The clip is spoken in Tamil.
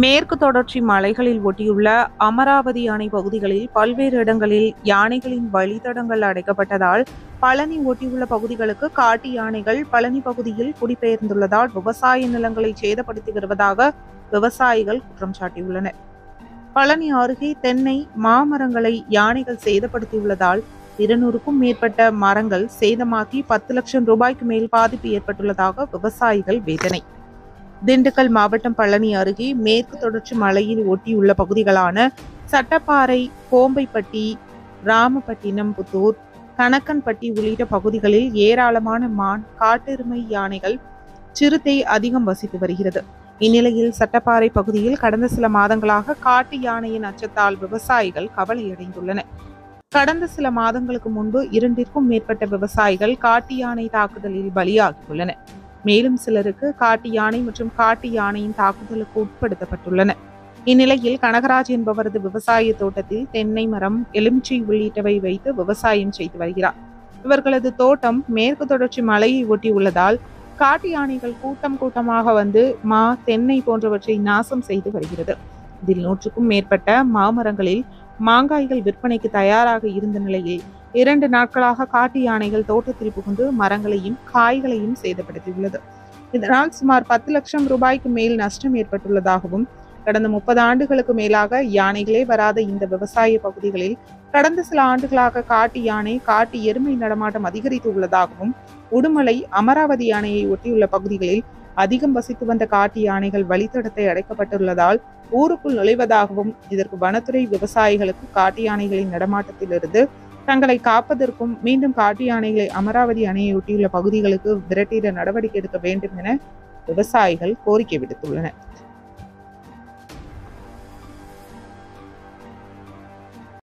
மேற்கு தொடர்ச்சி மலைகளில் ஒட்டியுள்ள அமராவதி அணை பகுதிகளில் பல்வேறு இடங்களில் யானைகளின் வழித்தடங்கள் அடைக்கப்பட்டதால் பழனி ஒட்டியுள்ள பகுதிகளுக்கு காட்டு யானைகள் பழனி பகுதியில் குடிபெயர்ந்துள்ளதால் விவசாய நிலங்களை சேதப்படுத்தி வருவதாக விவசாயிகள் குற்றம் சாட்டியுள்ளனர். பழனி அருகே தென்னை மாமரங்களை யானைகள் சேதப்படுத்தியுள்ளதால் இருநூறுக்கும் மேற்பட்ட மரங்கள் சேதமாக்கி பத்து லட்சம் ரூபாய்க்கு மேல் பாதிப்பு ஏற்பட்டுள்ளதாக விவசாயிகள் வேதனை. திண்டுக்கல் மாவட்டம் பழனி அருகே மேற்கு தொடர்ச்சி மலையில் ஒட்டியுள்ள பகுதிகளான சட்டப்பாறை கோம்பைப்பட்டி ராமப்பட்டினம் புத்தூர் கணக்கன்பட்டி உள்ளிட்ட பகுதிகளில் ஏராளமான மான் காட்டெருமை யானைகள் சிறுத்தை அதிகம் வசித்து வருகிறது. இந்நிலையில் சட்டப்பாறை பகுதியில் கடந்த சில மாதங்களாக காட்டு யானையின் அச்சத்தால் விவசாயிகள் கவலையடைந்துள்ளனர் கடந்த சில மாதங்களுக்கு முன்பு இரண்டிற்கும் மேற்பட்ட விவசாயிகள் காட்டு யானை தாக்குதலில் பலியாகியுள்ளனர். மேலும் சிலருக்கு காட்டு யானை மற்றும் காட்டு யானையின் தாக்குதலுக்கு உட்படுத்தப்பட்டுள்ளன. இந்நிலையில் கனகராஜ் என்பவரது விவசாய தோட்டத்தில் தென்னை மரம் எலுமிச்சை உள்ளிட்டவை வைத்து விவசாயம் செய்து வருகிறார். இவர்களது தோட்டம் மேற்கு தொடர்ச்சி மலையை ஒட்டி உள்ளதால் காட்டு யானைகள் கூட்டம் கூட்டமாக வந்து மா தென்னை போன்றவற்றை நாசம் செய்து வருகிறது. இதில் நூற்றுக்கும் மேற்பட்ட மாமரங்களில் மாங்காய்கள் விற்பனைக்கு தயாராக இருந்த நிலையில் இரண்டு நாட்களாக காட்டு யானைகள் தோட்டத்தில் புகுந்து மரங்களையும் காய்களையும் சேதப்படுத்தியுள்ளது. இதனால் சுமார் பத்து லட்சம் ரூபாய்க்கு மேல் நஷ்டம் ஏற்பட்டுள்ளதாகவும் கடந்த முப்பது ஆண்டுகளுக்கு மேலாக யானைகளே வராத இந்த விவசாய பகுதிகளில் கடந்த சில ஆண்டுகளாக காட்டு யானை காட்டு எருமை நடமாட்டம் அதிகரித்து உள்ளதாகவும் உடுமலை அமராவதி யானையை ஒட்டியுள்ள பகுதிகளில் அதிகம் வசித்து வந்த காட்டு யானைகள் வழித்தடத்தை அடைக்கப்பட்டுள்ளதால் ஊருக்குள் நுழைவதாகவும் இதற்கு வனத்துறை விவசாயிகளுக்கு காட்டு யானைகளின் நடமாட்டத்திலிருந்து தங்களை காப்பதற்கும் மீண்டும் காட்டு யானைகளை அமராவதி அணையை ஒட்டியுள்ள பகுதிகளுக்கு விரட்டிட நடவடிக்கை எடுக்க வேண்டும் என விவசாயிகள் கோரிக்கை விடுத்துள்ளனர்.